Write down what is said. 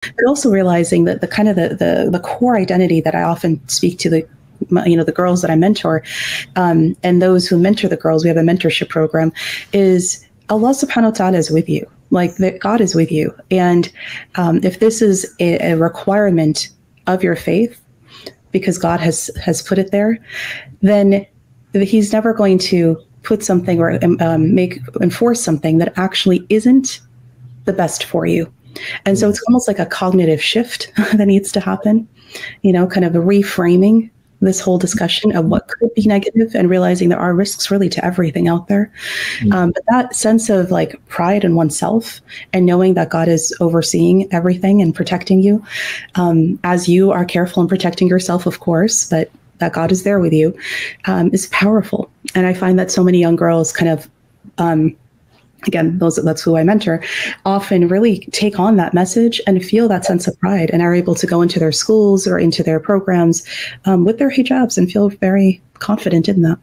but also realizing that the kind of the, the, the core identity that I often speak to the you know the girls that I mentor um, and those who mentor the girls, we have a mentorship program, is Allah Subhanahu wa Taala is with you. Like that, God is with you, and um, if this is a, a requirement of your faith, because God has has put it there, then He's never going to put something or um, make enforce something that actually isn't the best for you. And so it's almost like a cognitive shift that needs to happen, you know, kind of a reframing this whole discussion of what could be negative and realizing there are risks really to everything out there. Mm-hmm. Um, but that sense of like pride in oneself and knowing that God is overseeing everything and protecting you um, as you are careful in protecting yourself, of course, but that God is there with you um, is powerful. And I find that so many young girls kind of um, again those that's who i mentor often really take on that message and feel that sense of pride and are able to go into their schools or into their programs um, with their hijabs and feel very confident in that